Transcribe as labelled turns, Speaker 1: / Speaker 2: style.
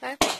Speaker 1: Okay.